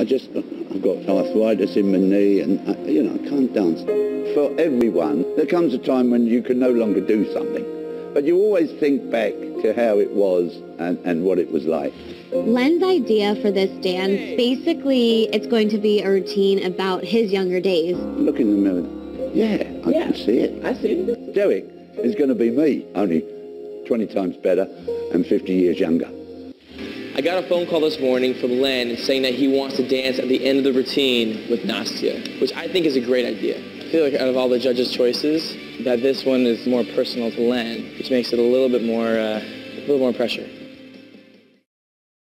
I just, I've got arthritis in my knee and, I, you know, I can't dance. For everyone, there comes a time when you can no longer do something. But you always think back to how it was and, and what it was like. Len's idea for this dance, basically it's going to be a routine about his younger days. Look in the mirror. Yeah, I Yeah. can see it. I see it. Derek is going to be me, only 20 times better and 50 years younger. I got a phone call this morning from Len saying that he wants to dance at the end of the routine with Nastia, which I think is a great idea. I feel like out of all the judges' choices, that this one is more personal to Len, which makes it a little bit more, uh, a little more pressure.